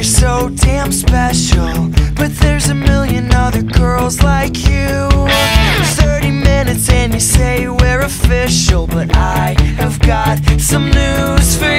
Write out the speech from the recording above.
you're so damn special But there's a million other girls like you. 30 minutes and you say we're official But I have got some news for